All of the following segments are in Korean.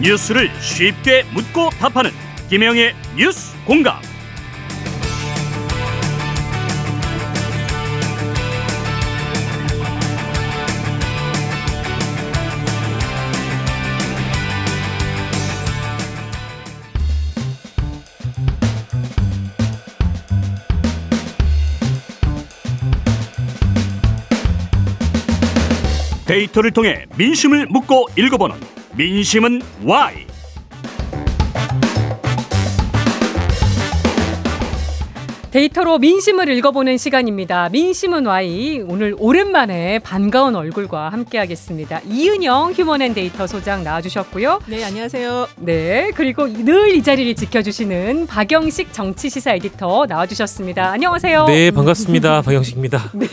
뉴스를 쉽게 묻고 답하는 김영의 뉴스 공감. 데이터를 통해 민심을 묻고 읽어보는 민심은 Y. 데이터로 민심을 읽어보는 시간입니다. 민심은 Y. 오늘 오랜만에 반가운 얼굴과 함께하겠습니다. 이은영 휴먼앤데이터 소장 나와주셨고요. 네, 안녕하세요. 네, 그리고 늘 이 자리를 지켜주시는 박영식 정치시사 에디터 나와주셨습니다. 안녕하세요. 네, 반갑습니다. 박영식입니다. 네,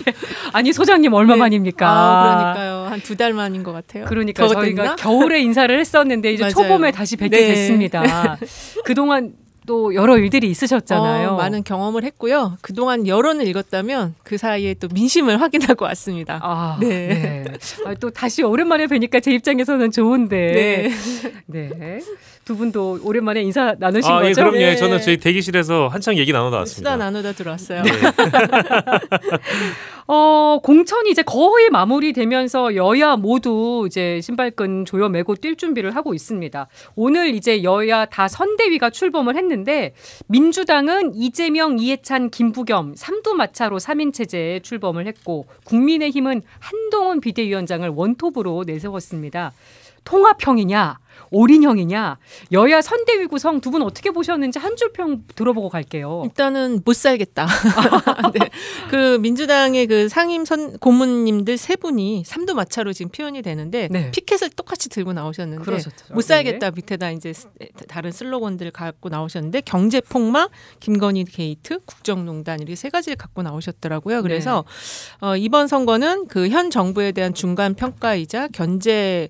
아니 소장님 얼마만입니까? 아, 그러니까요. 한 두 달 만인 것 같아요. 그러니까 저희가 됐나? 겨울에 인사를 했었는데 이제. 초봄에 다시 뵙게 네. 됐습니다. 그동안 또 여러 일들이 있으셨잖아요. 어, 많은 경험을 했고요. 그동안 여론을 읽었다면 그 사이에 또 민심을 확인하고 왔습니다. 아, 네. 네. 아, 또 다시 오랜만에 뵈니까 제 입장에서는 좋은데. 네. 네. 두 분도 오랜만에 인사 나누신 아, 거죠? 예, 그럼요. 네. 저는 저희 대기실에서 한창 얘기 나누다 왔습니다. 수다 나누다 들어왔어요. 네. 어, 공천이 이제 거의 마무리되면서 여야 모두 이제 신발끈 조여 매고 뛸 준비를 하고 있습니다. 오늘 이제 여야 다 선대위가 출범을 했는데 민주당은 이재명, 이해찬, 김부겸 삼두마차로 3인 체제에 출범을 했고 국민의힘은 한동훈 비대위원장을 원톱으로 내세웠습니다. 통합형이냐 올인형이냐 여야 선대위 구성 두 분 어떻게 보셨는지 한 줄 평 들어보고 갈게요. 일단은 못 살겠다. 네. 그 민주당의 그 상임 선 고문님들 세 분이 삼두마차로 지금 표현이 되는데 네. 피켓을 똑같이 들고 나오셨는데 그러셨죠. 못 살겠다 밑에다 이제 스- 다른 슬로건들 갖고 나오셨는데 경제 폭망, 김건희 게이트, 국정농단 이렇게 세 가지를 갖고 나오셨더라고요. 그래서 어, 이번 선거는 그 현 정부에 대한 중간 평가이자 견제를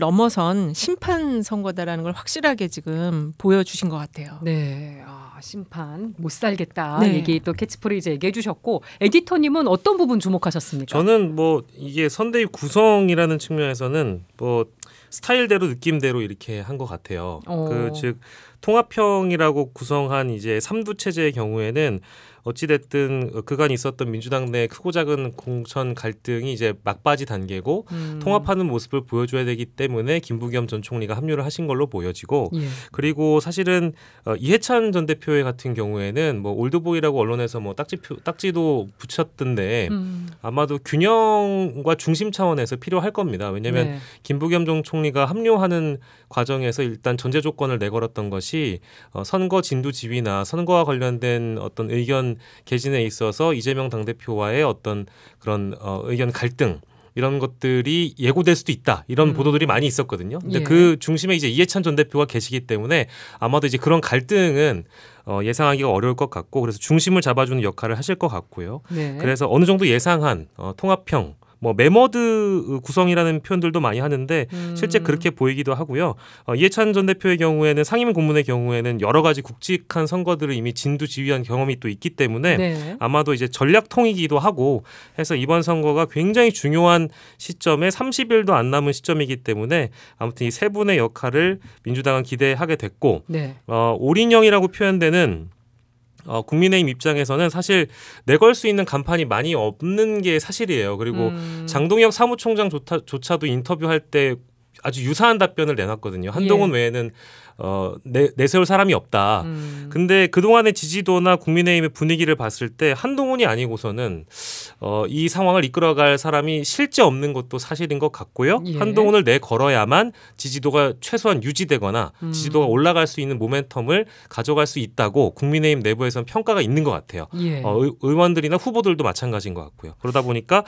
넘어선 심판 선거다라는 걸 확실하게 지금 보여주신 것 같아요. 네, 아, 심판 못 살겠다 네. 얘기 또 캐치프레이즈 얘기해 주셨고 에디터님은 어떤 부분 주목하셨습니까? 저는 뭐 이게 선대위 구성이라는 측면에서는 뭐 스타일대로 느낌대로 이렇게 한 것 같아요. 어. 그즉 통합형이라고 구성한 이제 삼두 체제의 경우에는 어찌 됐든 그간 있었던 민주당 내 크고 작은 공천 갈등이 이제 막바지 단계고 음, 통합하는 모습을 보여줘야 되기 때문에 김부겸 전 총리가 합류를 하신 걸로 보여지고 예. 그리고 사실은 어, 이해찬 전 대표의 같은 경우에는 뭐 올드보이라고 언론에서 뭐 딱지 표 딱지도 붙였던데 음, 아마도 균형과 중심 차원에서 필요할 겁니다. 왜냐하면 네. 김부겸 전 총리가 합류하는 과정에서 일단 전제 조건을 내걸었던 것이 어, 선거 진두 지휘나 선거와 관련된 어떤 의견 개진에 있어서 이재명 당 대표와의 어떤 그런 어, 의견 갈등. 이런 것들이 예고될 수도 있다 이런 음. 보도들이 많이 있었거든요. 근데 예. 그 중심에 이제 이해찬 전 대표가 계시기 때문에 아마도 이제 그런 갈등은 어, 예상하기가 어려울 것 같고 그래서 중심을 잡아주는 역할을 하실 것 같고요. 네. 그래서 어느 정도 예상한 어, 통합형 뭐 메머드 구성이라는 표현들도 많이 하는데 음, 실제 그렇게 보이기도 하고요. 어, 이해찬 전 대표의 경우에는 상임 고문의 경우에는 여러 가지 굵직한 선거들을 이미 진두 지휘한 경험이 또 있기 때문에 네. 아마도 이제 전략통이기도 하고 해서 이번 선거가 굉장히 중요한 시점에 30일도 안 남은 시점이기 때문에 아무튼 이 세 분의 역할을 민주당은 기대하게 됐고 네. 어, 올인형이라고 표현되는 어, 국민의힘 입장에서는 사실 내걸 수 있는 간판이 많이 없는 게 사실이에요. 그리고 음, 장동혁 사무총장조차도 인터뷰할 때 아주 유사한 답변을 내놨거든요. 한동훈 예. 외에는 어, 내, 내세울 사람이 없다. 음, 근데 그동안의 지지도나 국민의힘의 분위기를 봤을 때 한동훈이 아니고서는 어, 이 상황을 이끌어갈 사람이 실제 없는 것도 사실인 것 같고요. 예. 한동훈을 내걸어야만 지지도가 최소한 유지되거나 음. 지지도가 올라갈 수 있는 모멘텀을 가져갈 수 있다고 국민의힘 내부에서는 평가가 있는 것 같아요. 예. 어, 의- 의원들이나 후보들도 마찬가지인 것 같고요. 그러다 보니까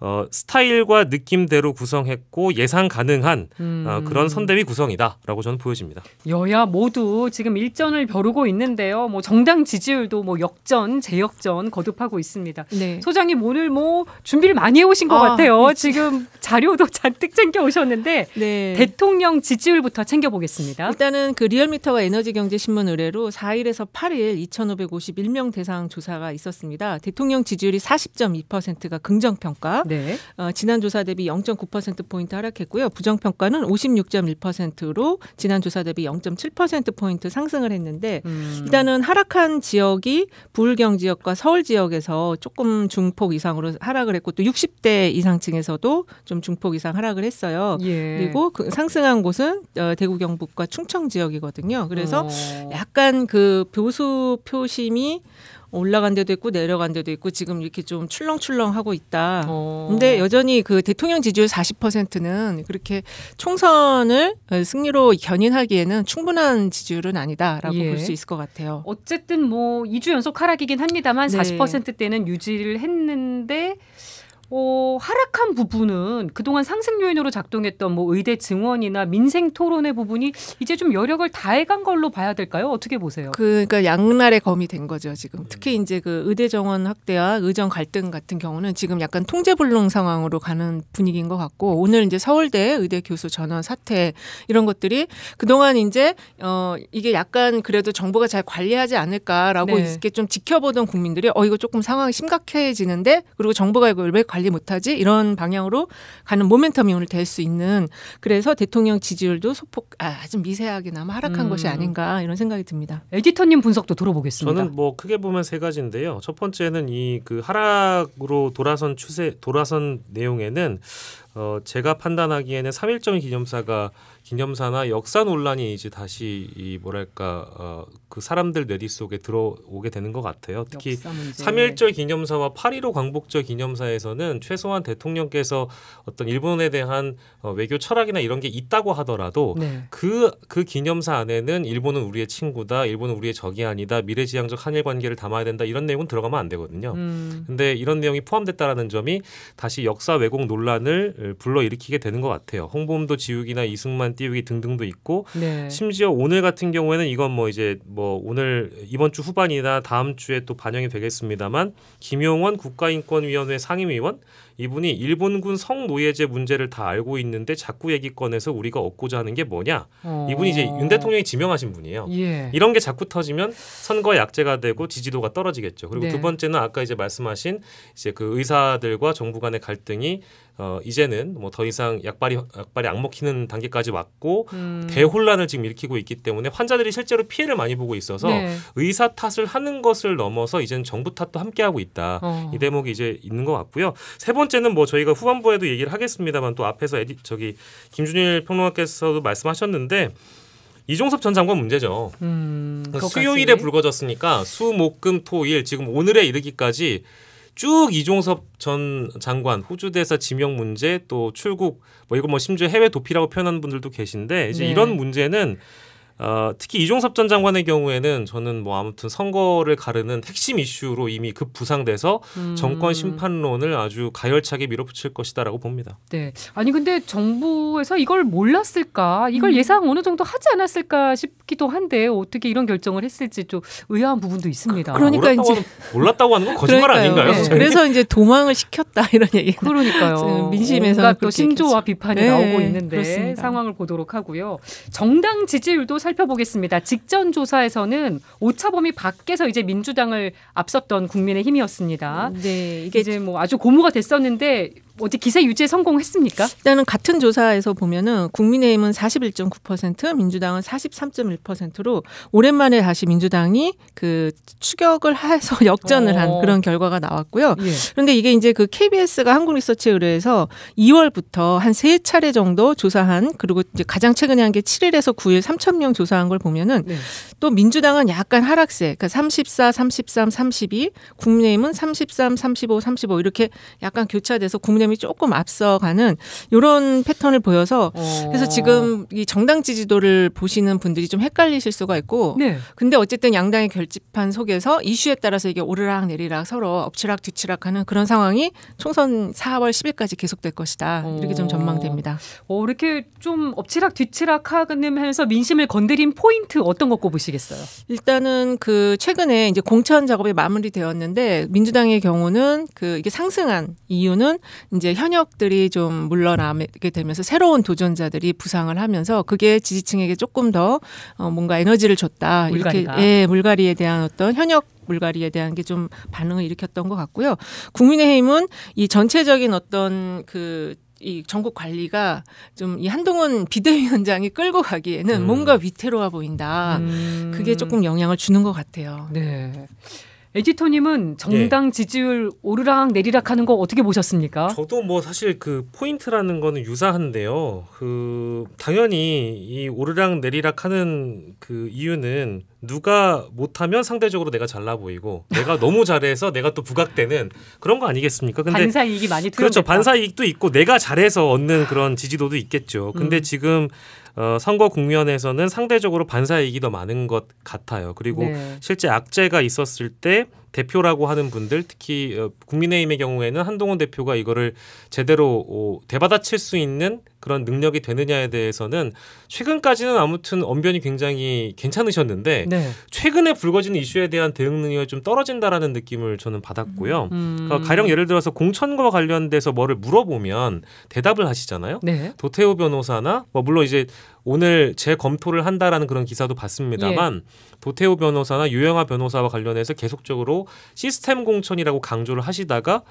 어, 스타일과 느낌대로 구성했고 예상 가능한 음, 어, 그런 선대위 구성이다라고 저는 보여집니다. 여야 모두 지금 일전을 벼르고 있는데요. 뭐 정당 지지율도 뭐 역전, 재역전 거듭하고 있습니다. 네. 소장님 오늘 뭐 준비를 많이 해오신 것 아, 같아요. 지금 자료도 잔뜩 챙겨 오셨는데 네. 대통령 지지율부터 챙겨보겠습니다. 일단은 그 리얼미터와 에너지경제신문 의뢰로 4일에서 8일 2,551명 대상 조사가 있었습니다. 대통령 지지율이 40.2%가 긍정 평가, 네. 어, 지난 조사 대비 0.9%포인트 하락했고요. 부정 평가는 56.1%로 지난 조사 대비 0.7%포인트 상승을 했는데 음. 일단은 하락한 지역이 부울경 지역과 서울 지역에서 조금 중폭 이상으로 하락을 했고 또 60대 이상층에서도 좀 중폭 이상 하락을 했어요. 예. 그리고 그 상승한 곳은 어, 대구 경북과 충청 지역이거든요. 그래서 어. 약간 그 보수 표심이 올라간 데도 있고 내려간 데도 있고 지금 이렇게 좀 출렁출렁 하고 있다. 어. 근데 여전히 그 대통령 지지율 40%는 그렇게 총선을 어, 승리로 견인하기에는 충분한 지지율은 아니다라고 예. 볼수 있을 것 같아요. 어쨌든 뭐 2주 연속 하락이긴 합니다만 네. 40%대는 유지를 했는데 어, 하락한 부분은 그동안 상승 요인으로 작동했던 뭐 의대 증원이나 민생 토론의 부분이 이제 좀 여력을 다해간 걸로 봐야 될까요? 어떻게 보세요? 그, 그러니까 양날의 검이 된 거죠 지금. 특히 이제 그 의대 정원 확대와 의정 갈등 같은 경우는 지금 약간 통제불능 상황으로 가는 분위기인 것 같고 오늘 이제 서울대 의대 교수 전원 사태 이런 것들이 그동안 이제 어 이게 약간 그래도 정부가 잘 관리하지 않을까라고 네. 이렇게 좀 지켜보던 국민들이 어 이거 조금 상황이 심각해지는데 그리고 정부가 이걸 왜 관리 못하지 이런 방향으로 가는 모멘텀이 오늘 될 수 있는 그래서 대통령 지지율도 소폭 아, 아주 미세하게나마 하락한 음. 것이 아닌가 이런 생각이 듭니다. 에디터님 분석도 들어보겠습니다. 저는 뭐 크게 보면 세 가지인데요. 첫 번째는 이 그 하락으로 돌아선 추세 돌아선 내용에는 어 제가 판단하기에는 3.1절 기념사가 기념사나 역사 논란이 이제 다시 이 뭐랄까 어 그 사람들 뇌리 속에 들어오게 되는 것 같아요. 특히. 3.1절 기념사와 8.15 광복절 기념사에서는 최소한 대통령께서 어떤 일본에 대한 어, 외교 철학이나 이런 게 있다고 하더라도 네. 그, 그 기념사 안에는 일본은 우리의 친구다, 일본은 우리의 적이 아니다, 미래지향적 한일 관계를 담아야 된다 이런 내용은 들어가면 안 되거든요. 음. 근데 이런 내용이 포함됐다라는 점이 다시 역사 왜곡 논란을 불러일으키게 되는 것 같아요. 홍범도 지우기나 이승만 띄우기 등등도 있고 네. 심지어 오늘 같은 경우에는 이건 뭐 이제 뭐 오늘 이번 주 후반이나 다음 주에 또 반영이 되겠습니다만 김용원 국가인권위원회 상임위원 이분이 일본군 성노예제 문제를 다 알고 있는데 자꾸 얘기 꺼내서 우리가 얻고자 하는 게 뭐냐 어. 이분이 이제 윤 대통령이 지명하신 분이에요. 예. 이런 게 자꾸 터지면 선거 약재가 되고 지지도가 떨어지겠죠. 그리고 네. 두 번째는 아까 이제 말씀하신 이제 그 의사들과 정부 간의 갈등이 어 이제는 뭐 더 이상 약발이 약발이 악 먹히는 단계까지 왔고 음. 대혼란을 지금 일으키고 있기 때문에 환자들이 실제로 피해를 많이 보고 있어서 네. 의사 탓을 하는 것을 넘어서 이제는 정부 탓도 함께 하고 있다. 어. 이 대목이 이제 있는 것 같고요. 세 번째는 뭐 저희가 후반부에도 얘기를 하겠습니다만 또 앞에서 에디 저기 김준일 평론가께서도 말씀하셨는데 이종섭 전 장관 문제죠. 음. 수요일에 불거졌으니까 수 목 금 토 일 지금 오늘에 이르기까지 쭉 이종섭 전 장관 호주 대사 지명 문제 또 출국 뭐 이거 뭐 심지어 해외 도피라고 표현하는 분들도 계신데 이제 네. 이런 문제는 어, 특히 이종섭 전 장관의 경우에는 저는 뭐 아무튼 선거를 가르는 핵심 이슈로 이미 급 부상돼서 음. 정권 심판론을 아주 가열차게 밀어붙일 것이다라고 봅니다. 네. 아니 근데 정부에서 이걸 몰랐을까? 이걸 음. 예상 어느 정도 하지 않았을까 싶기도 한데 어떻게 이런 결정을 했을지 좀 의아한 부분도 있습니다. 그러니까 몰랐다고, 이제- 하는, 몰랐다고 하는 건 거짓말 그러니까요. 아닌가요? 네. 그래서 이제 도망을 시켰다 이런 얘기. 그러니까요. 온갖 또 신조와. 비판이 네, 나오고 있는데 그렇습니다. 상황을 보도록 하고요. 정당 지지율도 살펴보겠습니다. 직전 조사에서는 오차범위 밖에서 이제 민주당을 앞섰던 국민의힘이었습니다. 네, 이게 이제 뭐 아주 고무가 됐었는데 어제 기세 유지에 성공했습니까? 일단은 같은 조사에서 보면은 국민의힘은 41.9%, 민주당은 43.1%로 오랜만에 다시 민주당이 그 추격을 해서 역전을 어. 한 그런 결과가 나왔고요. 예. 그런데 이게 이제 그 KBS가 한국리서치에 의뢰해서 2월부터 한 세 차례 정도 조사한 그리고 이제 가장 최근에 한 게 7일에서 9일 3천 명 조사한 걸 보면은 네. 또 민주당은 약간 하락세, 그러니까 34, 33, 32, 국민의힘은 33, 35, 35 이렇게 약간 교차돼서 국민의 힘 국민의힘이 조금 앞서가는 이런 패턴을 보여서 어. 그래서 지금 이 정당 지지도를 보시는 분들이 좀 헷갈리실 수가 있고 네. 근데 어쨌든 양당의 결집판 속에서 이슈에 따라서 이게 오르락 내리락 서로 엎치락 뒤치락하는 그런 상황이 총선 4월 10일까지 계속될 것이다 이렇게 좀 어. 전망됩니다. 어, 이렇게 좀 엎치락 뒤치락 하면서 민심을 건드린 포인트 어떤 거 꼽으시겠어요? 일단은 그 최근에 이제 공천 작업이 마무리되었는데 민주당의 경우는 그 이게 상승한 이유는 이제 현역들이 좀 물러나게 되면서 새로운 도전자들이 부상을 하면서 그게 지지층에게 조금 더 어, 뭔가 에너지를 줬다 물갈이가. 이렇게 예 물갈이에 대한 어떤 현역 물갈이에 대한 게 좀 반응을 일으켰던 것 같고요. 국민의힘은 이 전체적인 어떤 그이 전국 관리가 좀 이 한동훈 비대위원장이 끌고 가기에는 음. 뭔가 위태로워 보인다. 음. 그게 조금 영향을 주는 것 같아요. 네. 에디터님은 정당 지지율 오르락 내리락 하는 거 어떻게 보셨습니까? 저도 뭐 사실 그 포인트라는 거는 유사한데요. 그 당연히 이 오르락 내리락 하는 그 이유는 누가 못하면 상대적으로 내가 잘나 보이고 내가 너무 잘해서 내가 또 부각되는 그런 거 아니겠습니까? 근데 반사 이익이 많이 들어 그렇죠. 반사 이익도 있고 내가 잘해서 얻는 그런 지지도도 있겠죠. 근데 음. 지금 어, 선거 국면에서는 상대적으로 반사 이익이 더 많은 것 같아요. 그리고 네. 실제 악재가 있었을 때 대표라고 하는 분들 특히 어, 국민의힘의 경우에는 한동훈 대표가 이거를 제대로 어, 되받아칠 수 있는 그런 능력이 되느냐에 대해서는 최근까지는 아무튼 언변이 굉장히 괜찮으셨는데 네. 최근에 불거지는 이슈에 대한 대응 능력이 좀 떨어진다라는 느낌을 저는 받았고요. 음. 그러니까 가령 예를 들어서 공천과 관련돼서 뭐를 물어보면 대답을 하시잖아요. 네. 도태우 변호사나 뭐 물론 이제 오늘 재검토를 한다라는 그런 기사도 봤습니다만 예. 도태우 변호사나 유영아 변호사와 관련해서 계속적으로 시스템 공천이라고 강조를 하시다가 어,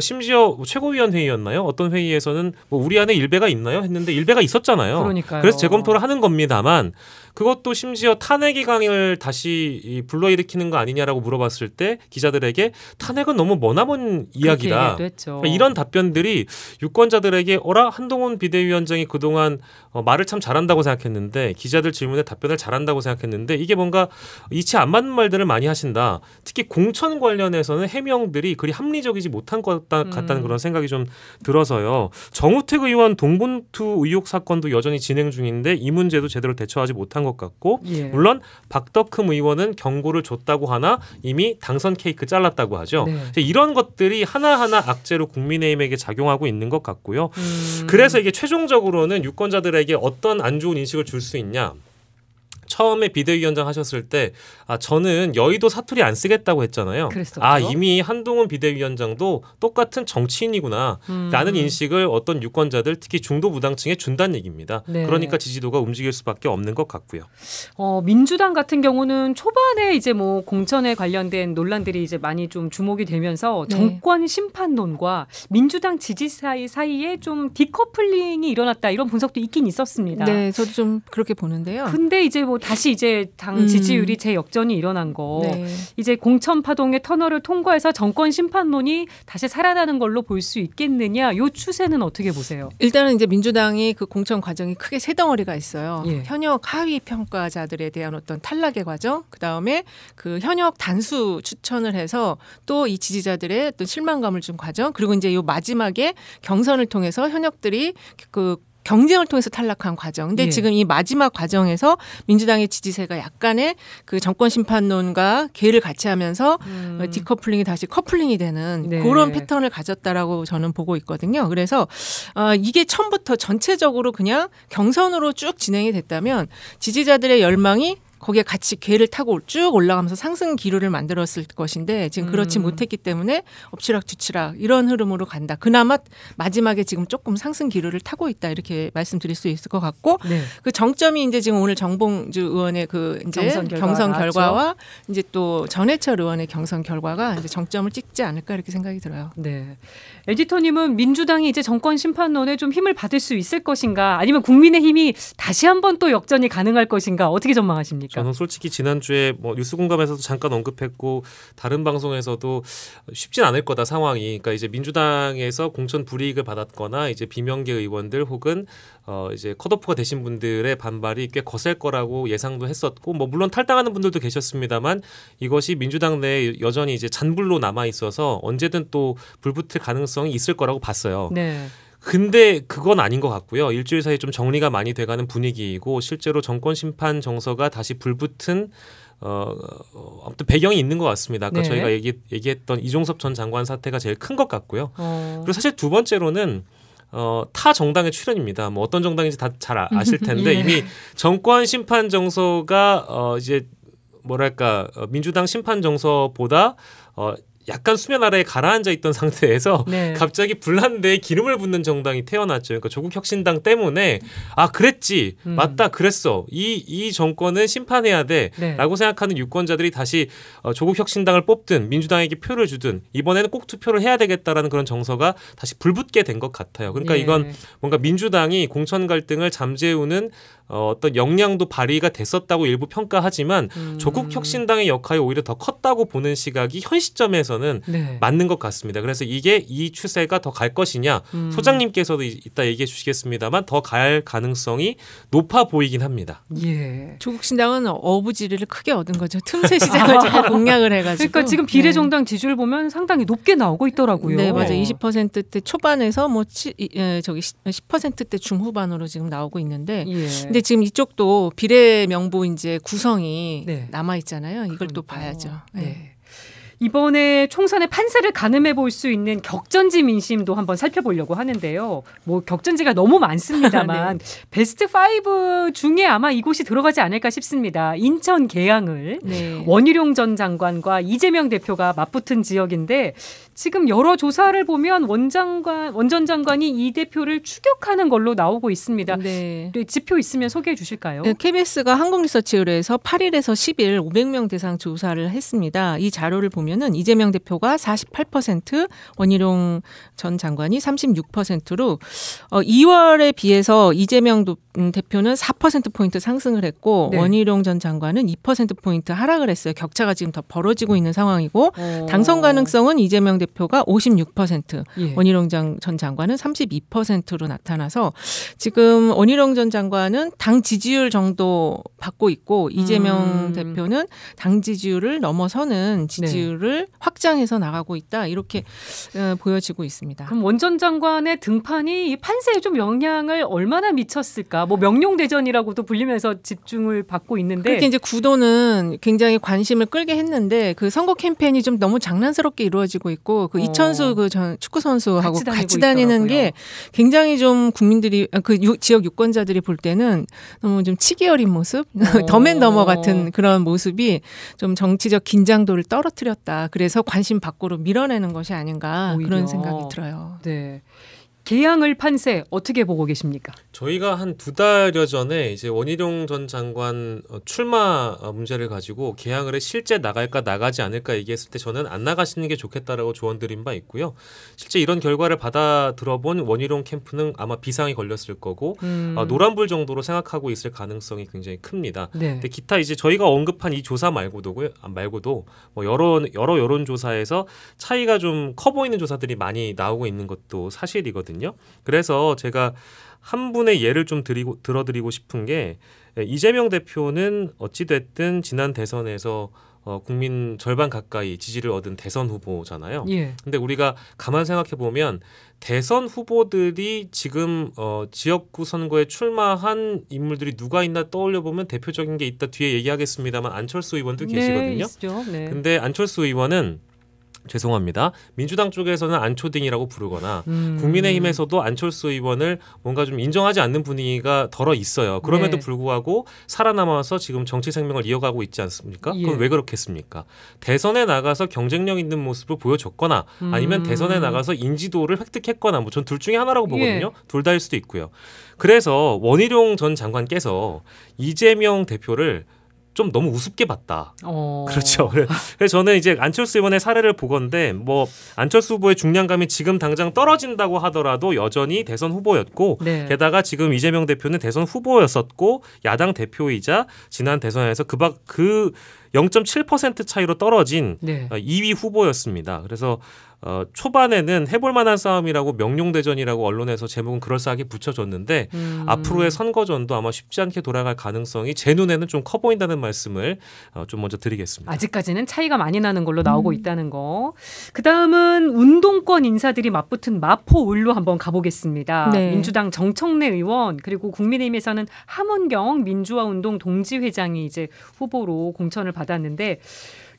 심지어 최고위원 회의였나요? 어떤 회의에서는 뭐 우리 안에 일배가 있나요? 했는데 일배가 있었잖아요. 그러니까요. 그래서 재검토를 하는 겁니다만 그것도 심지어 탄핵 기강을 다시 이 불러일으키는 거 아니냐라고 물어봤을 때 기자들에게 탄핵은 너무 머나먼 이야기다. 그러니까 이런 답변들이 유권자들에게 어라 한동훈 비대위원장이 그동안 어, 말을 참 잘한다고 생각했는데 기자들 질문에 답변을 잘한다고 생각했는데 이게 뭔가 이치 안 맞는 말들을 많이 하신다. 특히 공천 관련해서는 해명들이 그리 합리적이지 못한 것 같다- 같다는 음. 그런 생각이 좀 들어서요. 정우택 의원 동분투 의혹 사건도 여전히 진행 중인데 이 문제도 제대로 대처하지 못한 것 같고 예. 물론 박덕흠 의원은 경고를 줬다고 하나 이미 당선 케이크 잘랐다고 하죠. 네. 이런 것들이 하나하나 악재로 국민의힘에게 작용하고 있는 것 같고요. 음. 그래서 이게 최종적으로는 유권자들에게 어떤 안 좋은 인식을 줄 수 있냐. 처음에 비대위원장 하셨을 때, 아, 저는 여의도 사투리 안 쓰겠다고 했잖아요. 그랬었죠. 아, 이미 한동훈 비대위원장도 똑같은 정치인이구나. 음. 라는 인식을 어떤 유권자들, 특히 중도 무당층에 준다는 얘기입니다. 네. 그러니까 지지도가 움직일 수밖에 없는 것 같고요. 어, 민주당 같은 경우는 초반에 이제 뭐 공천에 관련된 논란들이 이제 많이 좀 주목이 되면서 네. 정권 심판론과 민주당 지지 사이 사이에 좀 디커플링이 일어났다 이런 분석도 있긴 있었습니다. 네, 저도 좀 그렇게 보는데요. 근데 이제 뭐 다시 이제 당 음. 지지율이 재역전이 일어난 거. 네. 이제 공천 파동의 터널을 통과해서 정권 심판론이 다시 살아나는 걸로 볼 수 있겠느냐? 요 추세는 어떻게 보세요? 일단은 이제 민주당이 그 공천 과정이 크게 세 덩어리가 있어요. 예. 현역 하위 평가자들에 대한 어떤 탈락의 과정, 그 다음에 그 현역 단수 추천을 해서 또 이 지지자들의 어떤 실망감을 준 과정, 그리고 이제 요 마지막에 경선을 통해서 현역들이 그 경쟁을 통해서 탈락한 과정. 근데 예. 지금 이 마지막 과정에서 민주당의 지지세가 약간의 그 정권 심판론과 개를 같이 하면서 음. 어, 디커플링이 다시 커플링이 되는 네. 그런 패턴을 가졌다라고 저는 보고 있거든요. 그래서 어, 이게 처음부터 전체적으로 그냥 경선으로 쭉 진행이 됐다면 지지자들의 열망이 거기에 같이 개를 타고 쭉 올라가면서 상승 기류를 만들었을 것인데 지금 그렇지 음. 못했기 때문에 엎치락 뒤치락 이런 흐름으로 간다. 그나마 마지막에 지금 조금 상승 기류를 타고 있다 이렇게 말씀드릴 수 있을 것 같고 네. 그 정점이 이제 지금 오늘 정봉주 의원의 그 이제 경선 결과가 경선 나왔죠. 결과와 이제 또 전해철 의원의 경선 결과가 이제 정점을 찍지 않을까 이렇게 생각이 들어요. 네. 에디터님은 민주당이 이제 정권 심판론에 좀 힘을 받을 수 있을 것인가 아니면 국민의 힘이 다시 한번 또 역전이 가능할 것인가 어떻게 전망하십니까? 저는 솔직히 지난주에 뭐 뉴스 공감에서도 잠깐 언급했고 다른 방송에서도 쉽진 않을 거다 상황이. 그러니까 이제 민주당에서 공천 불이익을 받았거나 이제 비명계 의원들 혹은 어 이제 컷오프가 되신 분들의 반발이 꽤 거셀 거라고 예상도 했었고 뭐 물론 탈당하는 분들도 계셨습니다만 이것이 민주당 내에 여전히 이제 잔불로 남아 있어서 언제든 또 불붙을 가능성이 있을 거라고 봤어요. 네. 근데 그건 아닌 것 같고요. 일주일 사이 좀 정리가 많이 돼가는 분위기이고 실제로 정권 심판 정서가 다시 불붙은 어, 어 아무튼 배경이 있는 것 같습니다. 아까 네. 저희가 얘기, 얘기했던 이종섭 전 장관 사태가 제일 큰 것 같고요. 어. 그리고 사실 두 번째로는 어, 타 정당의 출연입니다. 뭐 어떤 정당인지 다 잘 아실 텐데 예. 이미 정권 심판 정서가 어, 이제 뭐랄까 어, 민주당 심판 정서보다 어, 약간 수면 아래에 가라앉아 있던 상태에서 네. 갑자기 불난데에 기름을 붓는 정당이 태어났죠. 그러니까 조국 혁신당 때문에 아 그랬지 음. 맞다 그랬어 이 이 정권은 심판해야 네. 돼라고 생각하는 유권자들이 다시 어, 조국 혁신당을 뽑든 민주당에게 표를 주든 이번에는 꼭 투표를 해야 되겠다라는 그런 정서가 다시 불붙게 된 것 같아요. 그러니까 예. 이건 뭔가 민주당이 공천 갈등을 잠재우는 어, 어떤 역량도 발휘가 됐었다고 일부 평가하지만 음. 조국 혁신당의 역할이 오히려 더 컸다고 보는 시각이 현 시점에서 는 네. 맞는 것 같습니다. 그래서 이게 이 추세가 더 갈 것이냐 음. 소장님께서도 이- 이따 얘기해 주시겠습니다만 더 갈 가능성이 높아 보이긴 합니다. 예. 조국 신당은 어부지리를 크게 얻은 거죠. 틈새 시장을 잘 공략을 해가지고. 그러니까 지금 비례정당 지지율 보면 상당히 높게 나오고 있더라고요. 네, 맞아요. 20%대 초반에서 뭐 치, 이- 예, 저기 10%대 중후반으로 지금 나오고 있는데 예. 근데 지금 이쪽도 비례 명부 이제 구성이 네. 남아 있잖아요. 이걸 또 그러니까요. 봐야죠. 네. 네. 이번에 총선의 판세를 가늠해 볼 수 있는 격전지 민심도 한번 살펴보려고 하는데요. 뭐 격전지가 너무 많습니다만 베스트 5 중에 아마 이곳이 들어가지 않을까 싶습니다. 인천 계양을 네. 원희룡 전 장관과 이재명 대표가 맞붙은 지역인데 지금 여러 조사를 보면 원 장관 원전 장관이 이 대표를 추격하는 걸로 나오고 있습니다. 네. 네, 지표 있으면 소개해 주실까요? 네, KBS가 한국리서치 의뢰에서 8일에서 10일 500명 대상 조사를 했습니다. 이 자료를 보면 은 이재명 대표가 48%, 원희룡 전 장관이 36%로 어, 2월에 비해서 이재명 도- 음, 대표는 4% 포인트 상승을 했고 네. 원희룡 전 장관은 2% 포인트 하락을 했어요. 격차가 지금 더 벌어지고 있는 상황이고 어. 당선 가능성은 이재명 대표가 56%, 예. 원희룡 장- 전 장관은 32%로 나타나서 지금 원희룡 전 장관은 당 지지율 정도 받고 있고 이재명 음. 대표는 당 지지율을 넘어서는 지지율을 확장해서 나가고 있다 이렇게 어, 보여지고 있습니다. 그럼 원전 장관의 등판이 이 판세에 좀 영향을 얼마나 미쳤을까? 뭐 명룡대전이라고도 불리면서 집중을 받고 있는데 그렇게 이제 구도는 굉장히 관심을 끌게 했는데 그 선거 캠페인이 좀 너무 장난스럽게 이루어지고 있고 그 어. 이천수 그 전 축구 선수하고 같이 같이 다니는 게 굉장히 좀 국민들이 아, 그 유- 지역 유권자들이 볼 때는 너무 좀 치기 어린 모습, 어. 더맨더머 같은 그런 모습이 좀 정치적 긴장도를 떨어뜨렸다. 그래서 관심 밖으로 밀어내는 것이 아닌가 오히려. 그런 생각이 들어요. 네. 개항을 판세 어떻게 보고 계십니까? 저희가 한 두 달여 전에 이제 원희룡 전 장관 어, 출마 어, 문제를 가지고 개항을 해 실제 나갈까 나가지 않을까 얘기했을 때 저는 안 나가시는 게 좋겠다라고 조언드린 바 있고요. 실제 이런 결과를 받아 들어본 원희룡 캠프는 아마 비상이 걸렸을 거고 음. 어, 노란불 정도로 생각하고 있을 가능성이 굉장히 큽니다. 네. 근데 기타 이제 저희가 언급한 이 조사 말고도고요. 아, 말고도 뭐 여러 여러 여론 조사에서 차이가 좀 커 보이는 조사들이 많이 나오고 있는 것도 사실이거든요. 그래서 제가 한 분의 예를 좀 드리고 들어드리고 싶은 게 예, 이재명 대표는 어찌 됐든 지난 대선에서 어, 국민 절반 가까이 지지를 얻은 대선 후보잖아요. 예. 근데 우리가 가만 생각해 보면 대선 후보들이 지금 어, 지역구 선거에 출마한 인물들이 누가 있나 떠올려 보면 대표적인 게 있다 뒤에 얘기하겠습니다만 안철수 의원도 네, 계시거든요. 있죠. 네. 근데 안철수 의원은 죄송합니다. 민주당 쪽에서는 안초딩이라고 부르거나 음. 국민의힘에서도 안철수 의원을 뭔가 좀 인정하지 않는 분위기가 덜어 있어요. 그럼에도 네. 불구하고 살아남아서 지금 정치 생명을 이어가고 있지 않습니까? 예. 그럼 왜 그렇겠습니까? 대선에 나가서 경쟁력 있는 모습을 보여줬거나 아니면 음. 대선에 나가서 인지도를 획득했거나 뭐 전 둘 중에 하나라고 보거든요. 예. 둘 다일 수도 있고요. 그래서 원희룡 전 장관께서 이재명 대표를 좀 너무 우습게 봤다. 어. 그렇죠. 그래서 저는 이제 안철수 의원의 사례를 보건데 뭐 안철수 후보의 중량감이 지금 당장 떨어진다고 하더라도 여전히 대선 후보였고 네. 게다가 지금 이재명 대표는 대선 후보였었고 야당 대표이자 지난 대선에서 그박 그0.7% 차이로 떨어진 네. 어, 2위 후보였습니다. 그래서 어, 초반에는 해볼 만한 싸움이라고 명룡대전이라고 언론에서 제목은 그럴싸하게 붙여줬는데 음. 앞으로의 선거전도 아마 쉽지 않게 돌아갈 가능성이 제 눈에는 좀 커 보인다는 말씀을 어, 좀 먼저 드리겠습니다. 아직까지는 차이가 많이 나는 걸로 나오고 있다는 거. 그 다음은 운동권 인사들이 맞붙은 마포을로 한번 가보겠습니다. 네. 민주당 정청래 의원 그리고 국민의힘에서는 함원경 민주화운동 동지회장이 이제 후보로 공천을 받았는데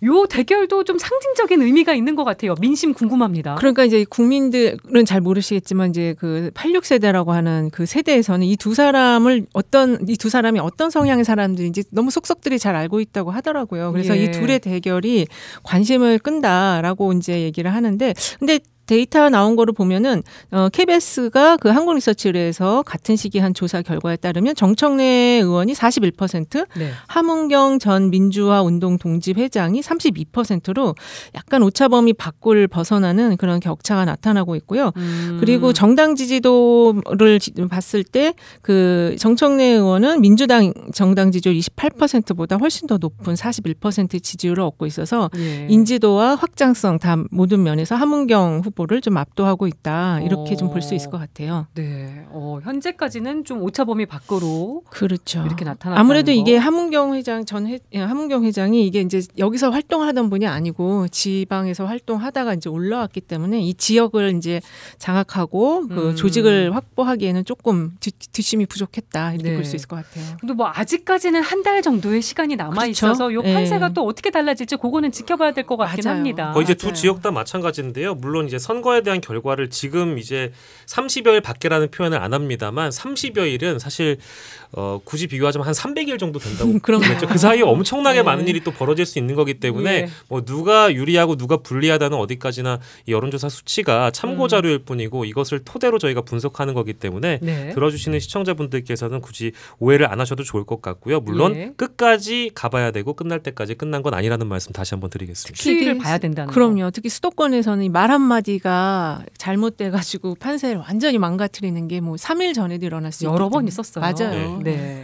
요 대결도 좀 상징적인 의미가 있는 것 같아요. 민심 궁금합니다. 그러니까 이제 국민들은 잘 모르시겠지만 이제 그 86세대라고 하는 그 세대에서는 이 두 사람을 어떤 이 두 사람이 어떤 성향의 사람들인지 너무 속속들이 잘 알고 있다고 하더라고요. 그래서 예. 이 둘의 대결이 관심을 끈다라고 이제 얘기를 하는데 근데 데이터 나온 거를 보면은 어 KBS가 그 한국리서치를해서 같은 시기 한 조사 결과에 따르면 정청래 의원이 41%, 네. 함은경 전 민주화 운동 동지 회장이 32%로 약간 오차범위 밖을 벗어나는 그런 격차가 나타나고 있고요. 음. 그리고 정당 지지도를 지- 봤을 때 그 정청래 의원은 민주당 정당 지지율 28%보다 훨씬 더 높은 41% 지지율을 얻고 있어서 예. 인지도와 확장성 다 모든 면에서 함은경 후보 를 좀 압도하고 있다 이렇게 좀 볼 수 있을 것 같아요. 네. 어, 현재까지는 좀 오차 범위 밖으로 그렇죠. 이렇게 나타났다는 아무래도 거. 이게 함은경 회장 전 회, 예, 함은경 회장이 이게 이제 여기서 활동하던 분이 아니고 지방에서 활동하다가 이제 올라왔기 때문에 이 지역을 이제 장악하고 그 음. 조직을 확보하기에는 조금 뒷, 뒷심이 부족했다 이렇게 네. 볼수 있을 것 같아요. 근데 뭐 아직까지는 한 달 정도의 시간이 남아 그렇죠. 있어서 요 예. 판세가 또 어떻게 달라질지 그거는 지켜봐야 될 것 같긴 맞아요. 합니다. 거의 이제 두 맞아요. 지역 다 마찬가지인데요. 물론 이제 선거에 대한 결과를 지금 이제 30여일 밖에라는 표현을 안 합니다만 30여일은 사실 어, 굳이 비교하자면 한 300일 정도 된다고 그렇죠. 그 사이에 엄청나게 네. 많은 일이 또 벌어질 수 있는 거기 때문에 예. 뭐 누가 유리하고 누가 불리하다는 어디까지나 이 여론조사 수치가 참고 자료일 뿐이고 이것을 토대로 저희가 분석하는 거기 때문에 네. 들어주시는 시청자분들께서는 굳이 오해를 안 하셔도 좋을 것 같고요. 물론 예. 끝까지 가봐야 되고 끝날 때까지 끝난 건 아니라는 말씀 다시 한번 드리겠습니다. 추이를 이게 봐야 된다는 거. 그럼요. 특히 수도권에서는 이말 한마디 가 잘못돼가지고 판세를 완전히 망가뜨리는 게 뭐 3일 전에도 일어날 수 여러 번. 있었어요. 맞아요. 네.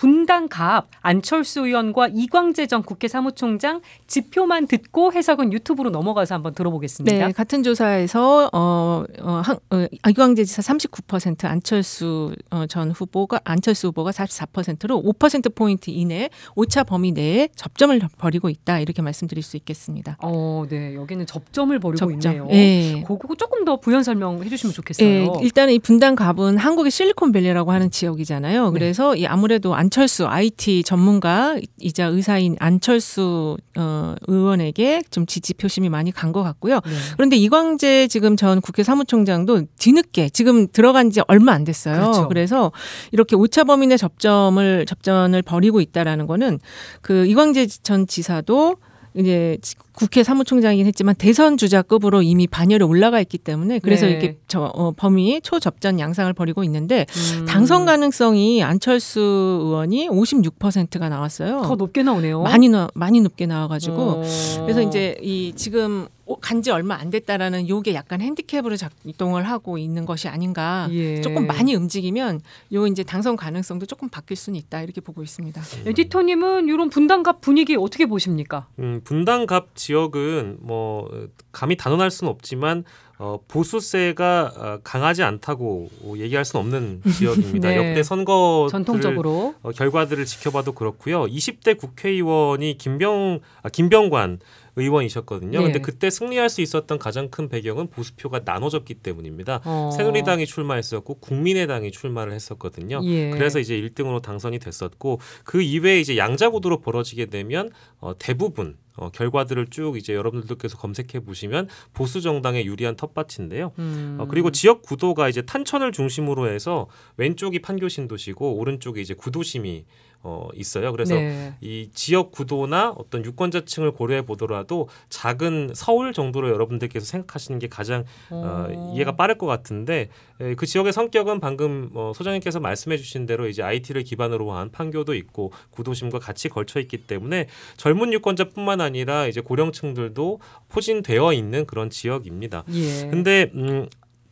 분당 갑 안철수 의원과 이광재 전 국회 사무총장 지표만 듣고 해석은 유튜브로 넘어가서 한번 들어보겠습니다. 네, 같은 조사에서 어, 어, 한, 어 이광재 지사 39% 안철수 어, 전 후보가 안철수 후보가 44%로 5% 포인트 이내 오차 범위 내에 접점을 벌이고 있다 이렇게 말씀드릴 수 있겠습니다. 어, 네. 여기는 접점을 벌이고 있네요. 예. 그거 조금 더 부연 설명해 주시면 좋겠어요. 예, 일단은 이 분당 갑은 한국의 실리콘밸리라고 하는 지역이잖아요. 네. 그래서 이 아무래도 안 철수 IT 전문가이자 의사인 안철수 어, 의원에게 좀 지지 표심이 많이 간 것 같고요. 네. 그런데 이광재 지금 전 국회 사무총장도 뒤늦게 지금 들어간 지 얼마 안 됐어요. 그렇죠. 그래서 이렇게 오차 내 접점을 접전을 벌이고 있다라는 거는 그 이광재 전 지사도 이제 국회 사무총장이긴 했지만 대선 주자급으로 이미 반열에 올라가 있기 때문에 그래서 네. 이렇게 저 어, 범위 초접전 양상을 벌이고 있는데 음, 당선 가능성이 안철수 의원이 56%가 나왔어요. 더 높게 나오네요. 많이 나 많이 높게 나와가지고 어. 그래서 이제 이 지금 간지 얼마 안 됐다라는 요게 약간 핸디캡으로 작동을 하고 있는 것이 아닌가. 예. 조금 많이 움직이면 요 이제 당선 가능성도 조금 바뀔 수는 있다 이렇게 보고 있습니다. 에디터님은 이런 분당갑 분위기 어떻게 보십니까? 음, 분당갑 지역은 뭐 어, 감히 단언할 수는 없지만 어, 보수세가 어, 강하지 않다고 얘기할 수는 없는 지역입니다. 네. 역대 선거 전통적으로 어, 결과들을 지켜봐도 그렇고요. 20대 국회의원이 김병 아, 김병관 의원이셨거든요. 네. 근데 그때 승리할 수 있었던 가장 큰 배경은 보수표가 나눠졌기 때문입니다. 어. 새누리당이 출마했었고 국민의당이 출마를 했었거든요. 예. 그래서 이제 1등으로 당선이 됐었고 그 이외에 이제 양자 구도로 벌어지게 되면 어, 대부분 어, 결과들을 쭉 이제 여러분들께서 검색해 보시면 보수 정당에 유리한 텃밭인데요. 음. 어, 그리고 지역 구도가 이제 탄천을 중심으로 해서 왼쪽이 판교신도시고 오른쪽이 이제 구도심이 어, 있어요. 그래서 네. 이 지역 구도나 어떤 유권자층을 고려해 보더라도 작은 서울 정도로 여러분들께서 생각하시는 게 가장 어, 이해가 빠를 것 같은데 에, 그 지역의 성격은 방금 어, 소장님께서 말씀해주신 대로 이제 IT를 기반으로 한 판교도 있고 구도심과 같이 걸쳐 있기 때문에 젊은 유권자뿐만 아니라 이제 고령층들도 포진되어 있는 그런 지역입니다. 예. 근데 음,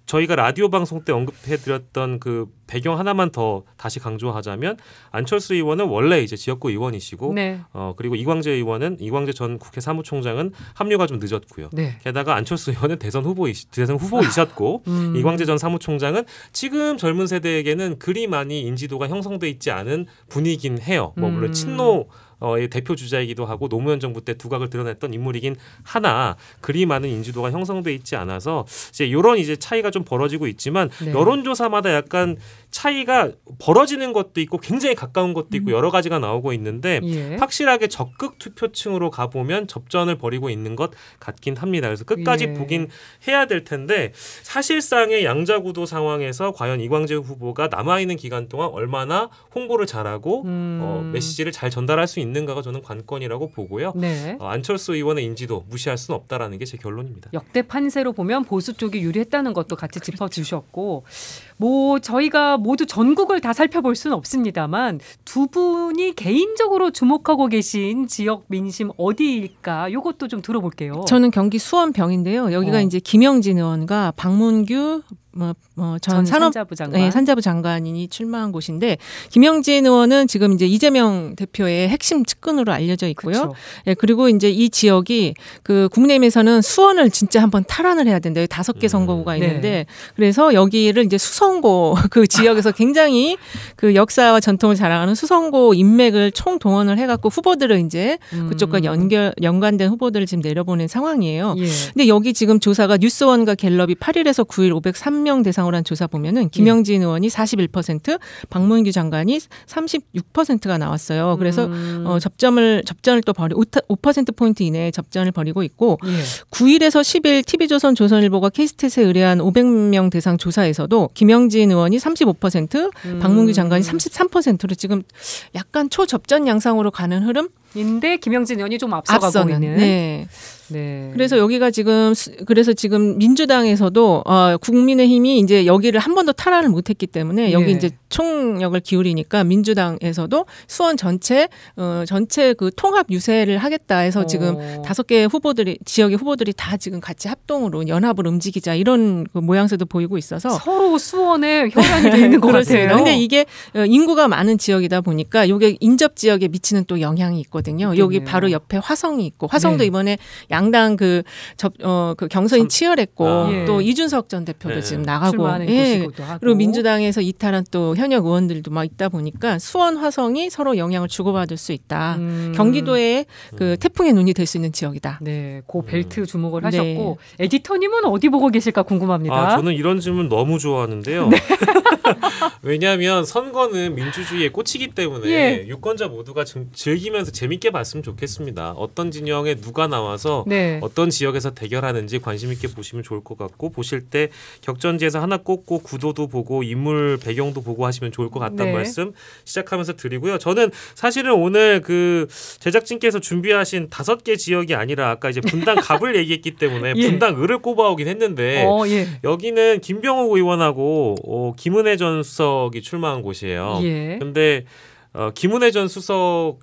저희가 라디오 방송 때 언급해드렸던 그 배경 하나만 더 다시 강조하자면 안철수 의원은 원래 이제 지역구 의원이시고 네. 어 그리고 이광재 의원은 이광재 전 국회 사무총장은 합류가 좀 늦었고요. 네. 게다가 안철수 의원은 대선 후보 대선 후보이셨고 음. 이광재 전 사무총장은 지금 젊은 세대에게는 그리 많이 인지도가 형성돼 있지 않은 분이긴 해요. 뭐 물론 음. 친노 의 대표 주자이기도 하고 노무현 정부 때 두각을 드러냈던 인물이긴 하나 그리 많은 인지도가 형성돼 있지 않아서 이제 이런 이제 차이가 좀 벌어지고 있지만 네. 여론조사마다 약간 차이가 벌어지는 것도 있고 굉장히 가까운 것도 있고 여러 가지가 나오고 있는데 예. 확실하게 적극 투표층으로 가보면 접전을 벌이고 있는 것 같긴 합니다. 그래서 끝까지 예. 보긴 해야 될 텐데 사실상의 양자구도 상황에서 과연 이광재 후보가 남아있는 기간 동안 얼마나 홍보를 잘하고 음. 어, 메시지를 잘 전달할 수 있는 가가 저는 관건이라고 보고요. 네. 어, 안철수 의원의 인지도 무시할 수는 없다라는 게 제 결론입니다. 역대 판세로 보면 보수 쪽이 유리했다는 것도 같이 짚어주셨고, 뭐 저희가 모두 전국을 다 살펴볼 수는 없습니다만 두 분이 개인적으로 주목하고 계신 지역 민심 어디일까? 요것도 좀 들어볼게요. 저는 경기 수원병인데요. 여기가 어. 이제 김영진 의원과 박문규 뭐, 뭐, 전 전 산업 산자부 장관. 네, 산자부 장관이 출마한 곳인데 김영진 의원은 지금 이제 이재명 대표의 핵심 측근으로 알려져 있고요. 예, 그리고 이제 이 지역이 그 국내임에서는 수원을 진짜 한번 탈환을 해야 된대요. 다섯 개 음. 선거구가 네. 있는데 그래서 여기를 이제 수성 고 그 지역에서 굉장히 그 역사와 전통을 자랑하는 수성고 인맥을 총 동원을 해갖고 후보들을 이제 음. 그쪽과 연결 연관된 후보들을 지금 내려보낸 상황이에요. 예. 근데 여기 지금 조사가 뉴스원과 갤럽이 8일에서 9일 503명 대상으로 한 조사 보면은 김영진 의원이 41%, 박문규 장관이 36%가 나왔어요. 그래서 음. 어, 접점을 접전을 또 벌이 5% 포인트 이내에 접전을 벌이고 있고 예. 9일에서 10일 TV조선 조선일보가 케이스탯에 의뢰한 500명 대상 조사에서도 김영 진 의원이 35%, 음. 박문규 장관이 33%로 지금 약간 초접전 양상으로 가는 흐름 인데 김영진 의원이 좀 앞서가고 앞서는. 있는. 네. 네. 그래서 여기가 지금 수- 그래서 지금 민주당에서도 어 국민의힘이 이제 여기를 한 번도 탈환을 못했기 때문에 여기 예. 이제 총력을 기울이니까 민주당에서도 수원 전체 어 전체 그 통합 유세를 하겠다 해서 지금 어. 다섯 개 후보들이 지역의 후보들이 다 지금 같이 합동으로 연합을 움직이자 이런 그 모양새도 보이고 있어서 서로 수원에 혈안이 돼 있는 것. 같아요. 근데 이게 어, 인구가 많은 지역이다 보니까 이게 인접 지역에 미치는 또 영향이 있 거든요. 여기 있겠네요. 바로 옆에 화성이 있고 화성도 네. 이번에 양당 그 접 어 그 경선이 참- 치열했고 아. 예. 또 이준석 전 대표도 네. 지금 나가고 예. 그리고 민주당에서 이탈한 또 현역 의원들도 막 있다 보니까 수원 화성이 서로 영향을 주고받을 수 있다. 음. 경기도의 그 태풍의 눈이 될 수 있는 지역이다. 네, 그 벨트 주목을 네. 하셨고 에디터님은 어디 보고 계실까 궁금합니다. 아, 저는 이런 질문 너무 좋아하는데요. 네. 왜냐하면 선거는 민주주의의 꽃이기 때문에 예. 유권자 모두가 즐- 즐기면서 재밌게 봤으면 좋겠습니다. 어떤 진영에 누가 나와서 네. 어떤 지역에서 대결하는지 관심 있게 보시면 좋을 것 같고 보실 때 격전지에서 하나 꼽고 구도도 보고 인물 배경도 보고 하시면 좋을 것 같다는 네. 말씀 시작하면서 드리고요. 저는 사실은 오늘 그 제작진께서 준비하신 다섯 개 지역이 아니라 아까 이제 분당 갑을 얘기했기 때문에 예. 분당 을을 꼽아오긴 했는데 어, 예. 여기는 김병욱 의원하고 어, 김은혜 전 수석이 출마한 곳이에요. 예. 근데 어, 김은혜 전 수석을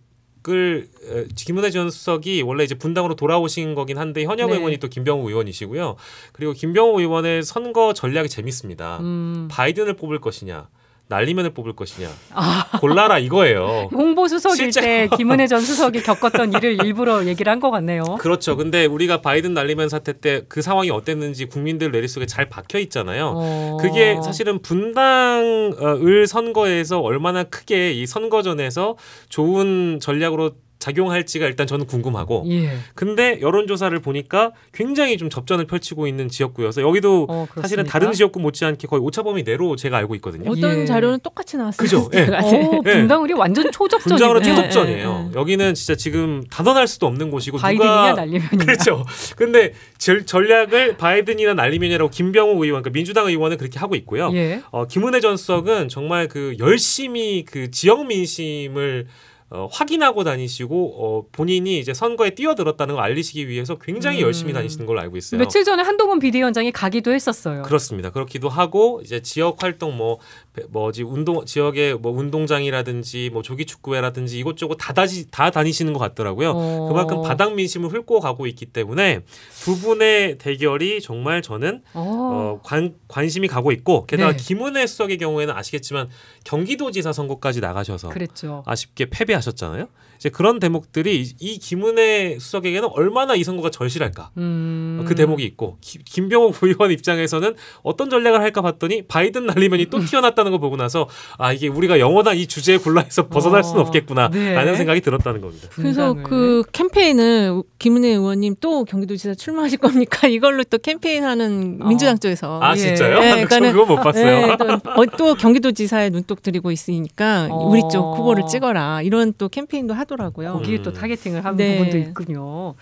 어, 김은혜 전 수석이 원래 이제 분당으로 돌아오신 거긴 한데 현역 네. 의원이 또 김병욱 의원이시고요. 그리고 김병욱 의원의 선거 전략이 재밌습니다. 음. 바이든을 뽑을 것이냐, 날리면을 뽑을 것이냐, 아, 골라라 이거예요. 홍보 수석일 실제로. 때 김은혜 전 수석이 겪었던 일을 일부러 얘기를 한 것 같네요. 그렇죠. 근데 우리가 바이든 날리면 사태 때 그 상황이 어땠는지 국민들 머릿속에 잘 박혀 있잖아요. 어. 그게 사실은 분당을 선거에서 얼마나 크게 이 선거전에서 좋은 전략으로 작용할지가 일단 저는 궁금하고 예. 근데 여론조사를 보니까 굉장히 좀 접전을 펼치고 있는 지역구여서 여기도 어, 사실은? 다른 지역구 못지않게 거의 오차범위 내로 제가 알고 있거든요. 어떤 예. 자료는 똑같이 나왔어요. 그죠? 예. 어, 예. 분당을이 완전 초접전이네. 분장으로 예, 초접전이에요. 예, 여기는 진짜 지금 단언할 수도 없는 곳이고 바이든이냐 누가 날리면이냐. 그렇죠. 근데 전, 전략을 바이든이나 날리면이라고 김병욱 의원, 그러니까 민주당 의원은 그렇게 하고 있고요. 예. 어, 김은혜 전 수석은 정말 그 열심히 그 지역 민심을 어, 확인하고 다니시고 어, 본인이 이제 선거에 뛰어들었다는 걸 알리시기 위해서 굉장히 음. 열심히 다니시는 걸로 알고 있어요. 며칠 전에 한동훈 비대위원장이 가기도 했었어요. 그렇습니다. 그렇기도 하고 이제 지역 활동 뭐 배- 뭐지 운동 지역의 뭐 운동장이라든지 뭐 조기 축구회라든지 이곳저곳 다 다시 다 다니시는 것 같더라고요. 어. 그만큼 바닥 민심을 훑고 가고 있기 때문에 두 분의 대결이 정말 저는 어. 어, 관, 관심이 가고 있고 게다가 네. 김은혜 수석의 경우에는 아시겠지만 경기도지사 선거까지 나가셔서 그랬죠. 아쉽게 패배 하셨잖아요. 이제 그런 대목들이 이- 이 김은혜 수석에게는 얼마나 이 선거가 절실할까 음. 그 대목이 있고 기- 김병욱 의원 입장에서는 어떤 전략을 할까 봤더니 바이든 날리면이 또 튀어났다는 걸 보고 나서 아 이게 우리가 영원한 이 주제의 곤란에서 벗어날 수는 어, 없겠구나라는 네. 생각이 들었다는 겁니다. 그래서. 그 캠페인을 김은혜 의원님 또 경기도지사 출마하실 겁니까? 이걸로 또 캠페인하는 어. 민주당 쪽에서 아 예. 진짜요? 네, 그러니까는- 그거 못 봤어요. 네, 또, 어, 또 경기도지사에 눈독 들이고 있으니까 어. 우리 쪽 후보를 찍어라 이런 또 캠페인도 하 더라고요. 거기에 또 음. 타겟팅을 하는 네. 부분도 있군요.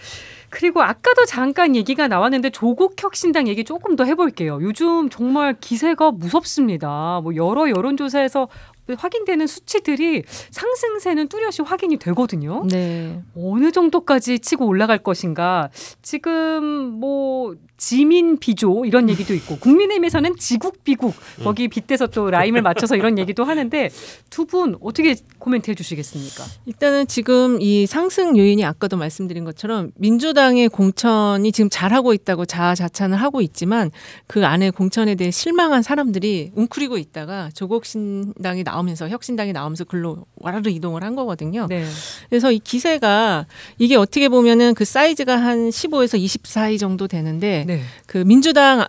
그리고 아까도 잠깐 얘기가 나왔는데 조국 혁 신당 얘기 조금 더 해볼게요. 요즘 정말 기세가 무섭습니다. 뭐 여러 여론조사에서 확인되는 수치들이 상승세는 뚜렷이 확인이 되거든요. 네. 어느 정도까지 치고 올라갈 것인가. 지금 뭐 지민 비조 이런 얘기도 있고 국민의힘에서는 지국 비국 거기 빗대서 또 라임을 맞춰서 이런 얘기도 하는데 두 분 어떻게 코멘트해 주시겠습니까? 일단은 지금 이 상승 요인이 아까도 말씀드린 것처럼 민주당의 공천이 지금 잘하고 있다고 자아자찬을 하고 있지만 그 안에 공천에 대해 실망한 사람들이 웅크리고 있다가 조국신당이 나오면서 혁신당이 나오면서 글로 와르르 이동을 한 거거든요. 네. 그래서 이 기세가 이게 어떻게 보면은 그 사이즈가 한 15에서 20 사이 정도 되는데 네. 그 민주당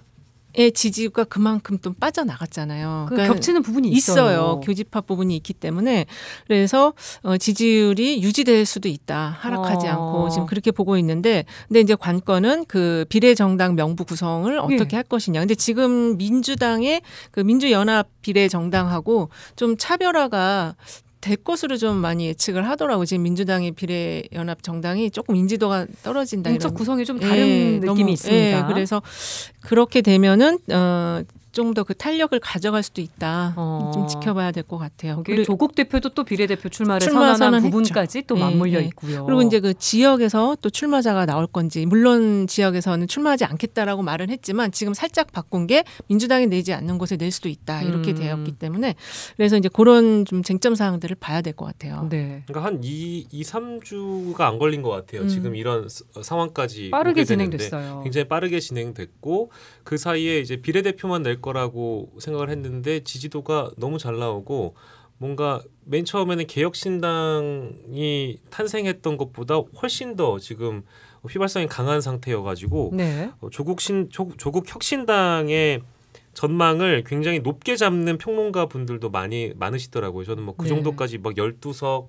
의 지지가 그만큼 좀 빠져나갔잖아요. 그 그러니까 겹치는 부분이 있어요. 있어요. 교집합 부분이 있기 때문에 그래서 어, 지지율이 유지될 수도 있다. 하락하지 어. 않고 지금 그렇게 보고 있는데 근데 이제 관건은 그 비례정당 명부 구성을 어떻게 예. 할 것이냐. 근데 지금 민주당의 그 민주연합 비례정당하고 좀 차별화가 될 것으로 좀 많이 예측을 하더라고. 지금 민주당의 비례연합 정당이 조금 인지도가 떨어진다 이런 구성이 좀 예, 다른 느낌이 너무, 있습니다. 예, 그래서 그렇게 되면은 어, 좀 더 그 탄력을 가져갈 수도 있다. 어. 좀 지켜봐야 될 것 같아요. 그리고, 조국 대표도 또 비례대표 출마를 출마 선언한. 부분까지 또 예, 맞물려 예. 있고요. 그리고 이제 그 지역에서 또 출마자가 나올 건지 물론 지역에서는 출마하지 않겠다라고 말은 했지만 지금 살짝 바꾼 게 민주당이 내지 않는 곳에 낼 수도 있다 이렇게 음. 되었기 때문에 그래서 이제 그런 좀 쟁점 사항들을 봐야 될 것 같아요. 네. 그러니까 한 2, 2 3주가 안 걸린 것 같아요. 음. 지금 이런 스- 상황까지 빠르게 진행됐어요. 굉장히 빠르게 진행됐고 그 사이에 이제 비례대표만 낼 거라고 생각을 했는데 지지도가 너무 잘 나오고 뭔가 맨 처음에는 개혁신당이 탄생했던 것보다 훨씬 더 지금 휘발성이 강한 상태여가지고 네. 어, 조국 신 조, 조국 혁신당의 전망을 굉장히 높게 잡는 평론가 분들도 많이 많으시더라고요. 저는 뭐그 네. 정도까지 막 12석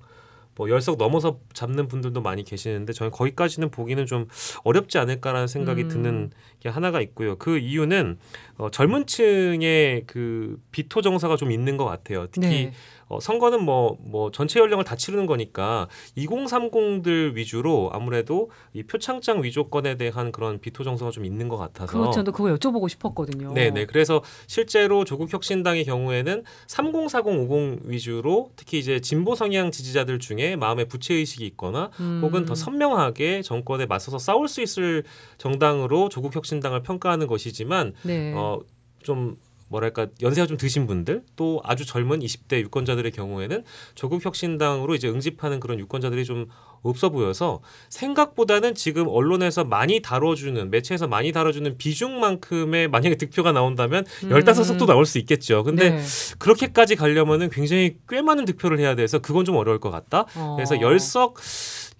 뭐 10석 넘어서 잡는 분들도 많이 계시는데 저는 거기까지는 보기는 좀 어렵지 않을까라는 생각이 음. 드는 게 하나가 있고요. 그 이유는 어, 젊은 층의 그 비토 정서가 좀 있는 것 같아요. 특히 네. 어, 선거는 뭐, 뭐 전체 연령을 다 치르는 거니까 2030들 위주로 아무래도 이 표창장 위조건에 대한 그런 비토 정서가 좀 있는 것 같아서. 그거 저도 그거 여쭤보고 싶었거든요. 네 네. 그래서 실제로 조국 혁신당의 경우에는 304050 위주로 특히 이제 진보 성향 지지자들 중에 마음에 부채 의식이 있거나 음. 혹은 더 선명하게 정권에 맞서서 싸울 수 있을 정당으로 조국 혁신당을 평가하는 것이지만 네. 어 좀 뭐랄까 연세가 좀 드신 분들 또 아주 젊은 20대 유권자들의 경우에는 조국 혁신당으로 이제 응집하는 그런 유권자들이 좀 없어 보여서 생각보다는 지금 언론에서 많이 다뤄주는 매체에서 많이 다뤄주는 비중만큼의 만약에 득표가 나온다면 음. 15석도 나올 수 있겠죠. 근데 네. 그렇게까지 가려면은 굉장히 꽤 많은 득표를 해야 돼서 그건 좀 어려울 것 같다. 어. 그래서 열석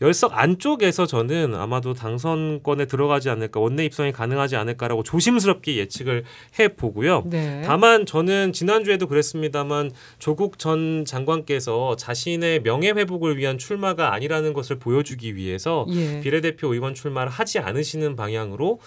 열석 안쪽에서 저는 아마도 당선권에 들어가지 않을까 원내 입성이 가능하지 않을까라고 조심스럽게 예측을 해 보고요. 네. 다만 저는 지난주에도 그랬습니다만 조국 전 장관께서 자신의 명예 회복을 위한 출마가 아니라는 것을 보여주기 위해서 예. 비례대표 의원 출마를 하지 않으시는 방향으로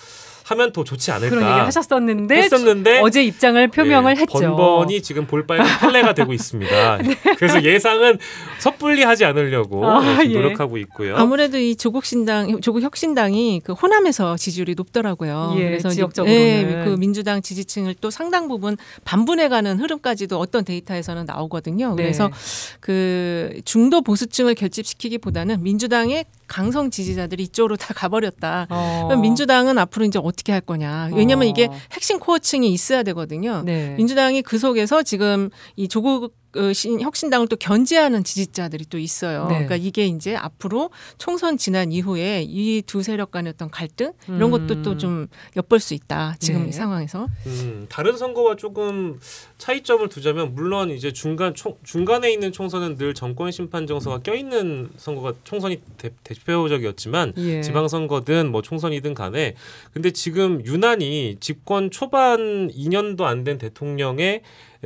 하면 더 좋지 않을까 그런 얘기 하셨었는데 했었는데 어제 입장을 표명을 예, 했죠. 네. 번번이 지금 볼빨간 판례가 되고 있습니다. 그래서 예상은 섣불리 하지 않으려고 아, 네, 예. 노력하고 있고요. 아무래도 이 조국 신당, 조국 혁신당이 그 호남에서 지지율이 높더라고요. 예, 그래서 이제, 지역적으로는. 예, 그 민주당 지지층을 또 상당 부분 반분해가는 흐름까지도 어떤 데이터에서는 나오거든요. 네. 그래서 그 중도 보수층을 결집시키기보다는 민주당의 강성 지지자들이 이쪽으로 다 가버렸다. 어. 그럼 민주당은 앞으로 이제 어떻게 할 거냐. 왜냐하면 어. 이게 핵심 코어층이 있어야 되거든요. 네. 민주당이 그 속에서 지금 이 조국 어, 신- 혁신당을 또 견제하는 지지자들이 또 있어요. 네. 그러니까 이게 이제 앞으로 총선 지난 이후에 이 두 세력 간의 어떤 갈등 이런 것도 음. 또좀 엿볼 수 있다. 지금 네. 이 상황에서. 음, 다른 선거와 조금 차이점을 두자면 물론 이제 중간 총, 중간에 있는 총선은 늘 정권 심판 정서가 껴있는 선거가 총선이 대, 대표적이었지만 예. 지방선거든 뭐 총선이든 간에 근데 지금 유난히 집권 초반 2년도 안 된 대통령의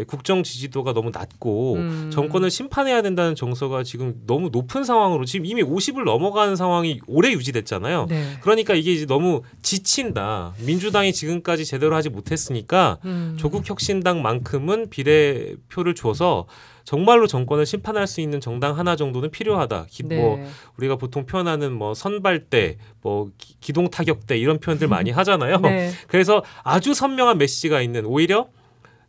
국정 지지도가 너무 낮고 음. 정권을 심판해야 된다는 정서가 지금 너무 높은 상황으로 지금 이미 50을 넘어가는 상황이 오래 유지됐잖아요. 네. 그러니까 이게 이제 너무 지친다. 민주당이 지금까지 제대로 하지 못했으니까 음. 조국 혁신당만큼은 비례표를 줘서 정말로 정권을 심판할 수 있는 정당 하나 정도는 필요하다. 기, 네. 뭐 우리가 보통 표현하는 뭐 선발대, 뭐 기- 기동 타격대 이런 표현들 많이 하잖아요. 네. 그래서 아주 선명한 메시지가 있는 오히려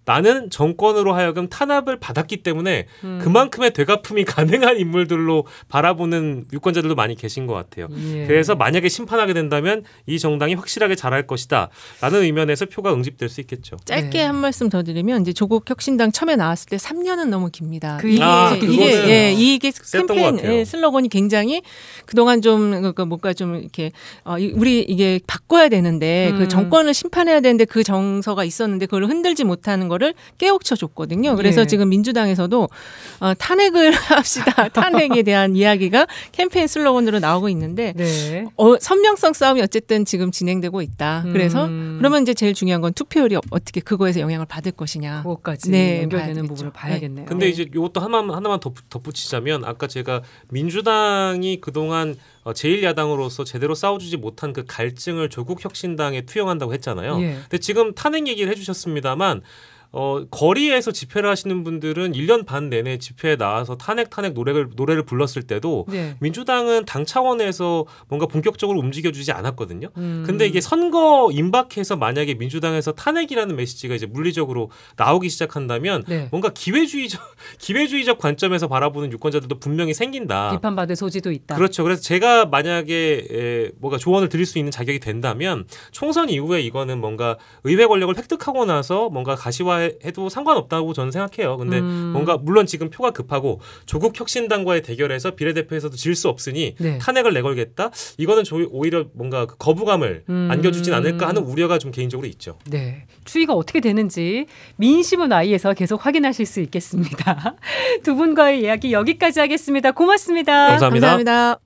나는 정권으로 하여금 탄압을 받았기 때문에 음. 그만큼의 되갚음이 가능한 인물들로 바라보는 유권자들도 많이 계신 것 같아요. 예. 그래서 만약에 심판하게 된다면 이 정당이 확실하게 잘할 것이다. 라는 의면에서 표가 응집될 수 있겠죠. 짧게 네. 한 말씀 더 드리면 이제 조국 혁신당 처음에 나왔을 때 3년은 너무 깁니다. 그 이게 아, 이게 그거는 예, 이게 캠페인. 예, 슬로건이 굉장히 그동안 좀 그러니까 뭔가 좀 이렇게 어, 이- 우리 이게 바꿔야 되는데 음. 그 정권을 심판해야 되는데 그 정서가 있었는데 그걸 흔들지 못하는 거를 깨우쳐 줬거든요. 그래서 예. 지금 민주당에서도 어, 탄핵을 합시다. 탄핵에 대한 이야기가 캠페인 슬로건으로 나오고 있는데 네. 어, 선명성 싸움이 어쨌든 지금 진행되고 있다. 그래서 음. 그러면 이제 제일 중요한 건 투표율이 어떻게 그거에서 영향을 받을 것이냐. 그것까지 네, 연결되는. 부분을 봐야겠네요. 근데 이제 이것도 하나만 하나만 덧, 덧붙이자면 아까 제가 민주당이 그동안 어, 제1야당으로서 제대로 싸워주지 못한 그 갈증을 조국 혁신당에 투영한다고 했잖아요. 예. 근데 지금 탄핵 얘기를 해주셨습니다만 어, 거리에서 집회를 하시는 분들은 1년 반 내내 집회에 나와서 탄핵 탄핵 노래를 노래를 불렀을 때도 네. 민주당은 당 차원에서 뭔가 본격적으로 움직여 주지 않았거든요. 음. 근데 이게 선거 임박해서 만약에 민주당에서 탄핵이라는 메시지가 이제 물리적으로 나오기 시작한다면 네. 뭔가 기회주의적 기회주의적 관점에서 바라보는 유권자들도 분명히 생긴다. 비판받을 소지도 있다. 그렇죠. 그래서 제가 만약에 에, 뭔가 조언을 드릴 수 있는 자격이 된다면 총선 이후에 이거는 뭔가 의회 권력을 획득하고 나서 뭔가 가시화해도 상관없다고 저는 생각해요. 근데 음. 뭔가 물론 지금 표가 급하고 조국 혁신당과의 대결에서 비례대표에서도 질 수 없으니 네. 탄핵을 내걸겠다. 이거는 조- 오히려 뭔가 그 거부감을 음. 안겨주진 않을까 하는 우려가 좀 개인적으로 있죠. 네. 추이가 어떻게 되는지 민심은 아이에서 계속 확인하실 수 있겠습니다. 두 분과의 이야기 여기까지 하겠습니다. 고맙습니다. 감사합니다. 감사합니다.